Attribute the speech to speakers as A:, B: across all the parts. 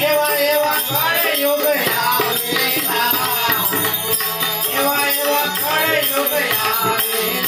A: એવા એવા કાળે યોગ આવે એવા એવા કાળે યોગ આવે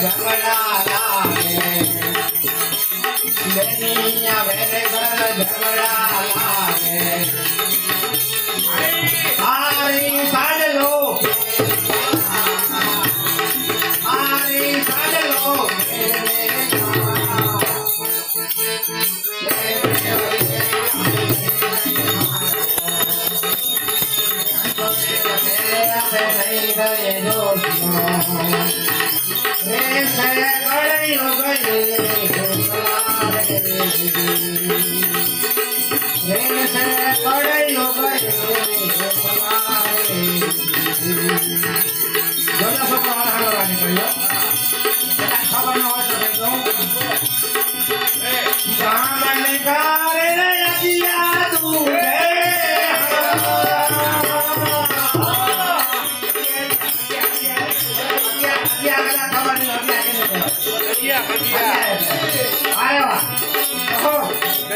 A: ઝગડા બેનિયા બેન ઘર ઝગડા લાગે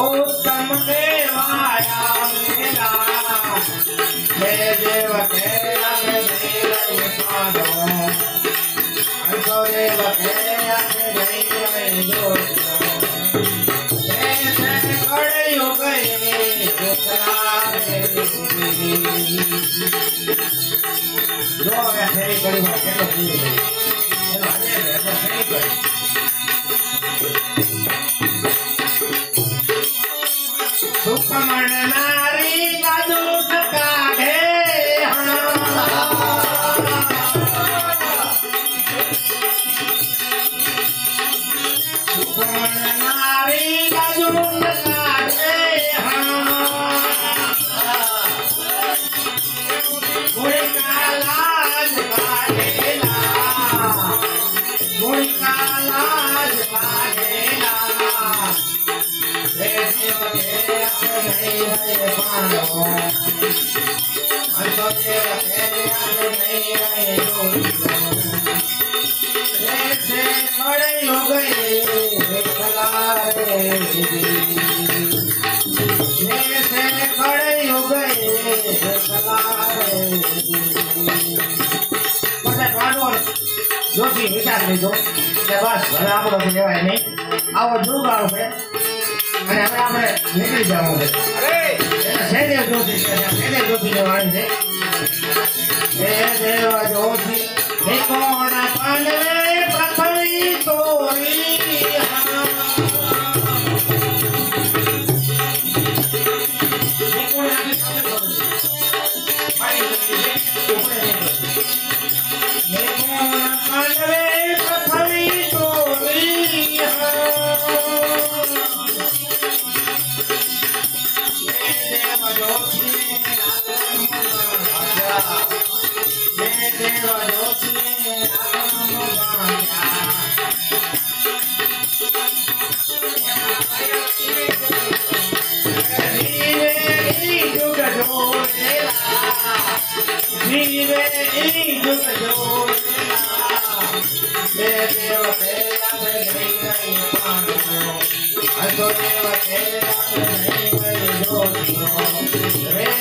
A: उत्तम सेवाया मिला हे देव हे अग देव पानो अंको देव हे अग देव दो हे से कड़े युग दुसरारे दो है कड़ी भाषा को सुन ले चलो आगे જોશી વિચાર લીધો કે બસ હવે આપણો તો કહેવાય નહીં આવો દુર્ગાળો છે અને હવે આપણે નીકળી જવું છે શૈલે જોશી શૈલે જોશી લેવાનું છે? જય દેવા જોશી દેવ